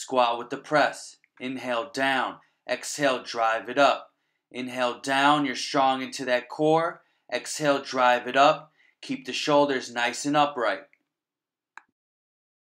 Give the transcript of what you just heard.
Squat with the press. Inhale down. Exhale, drive it up. Inhale down, you're strong into that core. Exhale, drive it up. Keep the shoulders nice and upright.